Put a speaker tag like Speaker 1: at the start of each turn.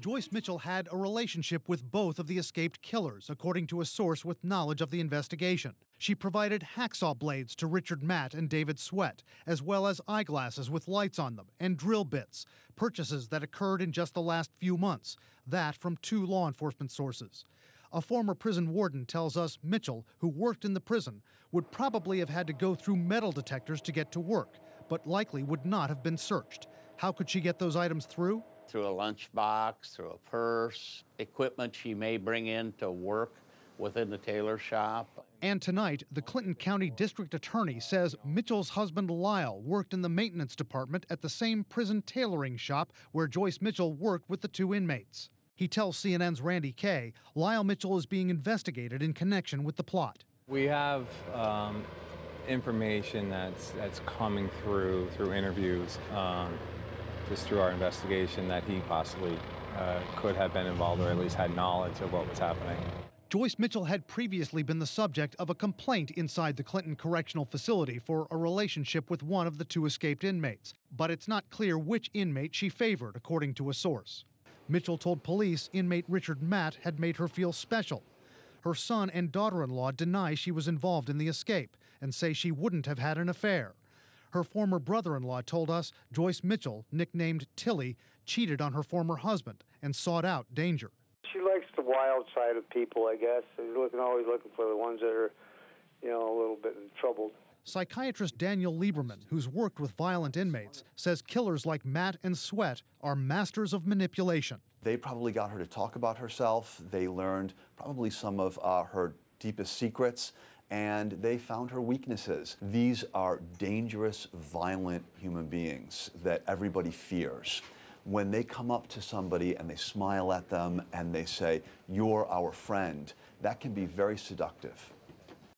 Speaker 1: Joyce Mitchell had a relationship with both of the escaped killers, according to a source with knowledge of the investigation. She provided hacksaw blades to Richard Matt and David Sweat, as well as eyeglasses with lights on them and drill bits, purchases that occurred in just the last few months, that from two law enforcement sources. A former prison warden tells us Mitchell, who worked in the prison, would probably have had to go through metal detectors to get to work, but likely would not have been searched. How could she get those items through?
Speaker 2: Through a lunchbox, through a purse, equipment she may bring in to work within the tailor shop.
Speaker 1: And tonight, the Clinton County District Attorney says Mitchell's husband Lyle worked in the maintenance department at the same prison tailoring shop where Joyce Mitchell worked with the two inmates. He tells CNN's Randi Kaye Lyle Mitchell is being investigated in connection with the plot.
Speaker 3: We have um, information that's that's coming through through interviews. Um, just through our investigation that he possibly uh, could have been involved or at least had knowledge of what was happening.
Speaker 1: Joyce Mitchell had previously been the subject of a complaint inside the Clinton Correctional Facility for a relationship with one of the two escaped inmates, but it's not clear which inmate she favored, according to a source. Mitchell told police inmate Richard Matt had made her feel special. Her son and daughter in law deny she was involved in the escape and say she wouldn't have had an affair. Her former brother in law told us Joyce Mitchell, nicknamed Tilly, cheated on her former husband and sought out danger.
Speaker 4: She likes the wild side of people, I guess. She's looking, always looking for the ones that are, you know, a little bit troubled.
Speaker 1: Psychiatrist Daniel Lieberman, who's worked with violent inmates, says killers like Matt and Sweat are masters of manipulation.
Speaker 5: They probably got her to talk about herself. They learned probably some of uh, her deepest secrets and they found her weaknesses. These are dangerous, violent human beings that everybody fears. When they come up to somebody and they smile at them and they say, You're our friend, that can be very seductive.